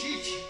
Shit!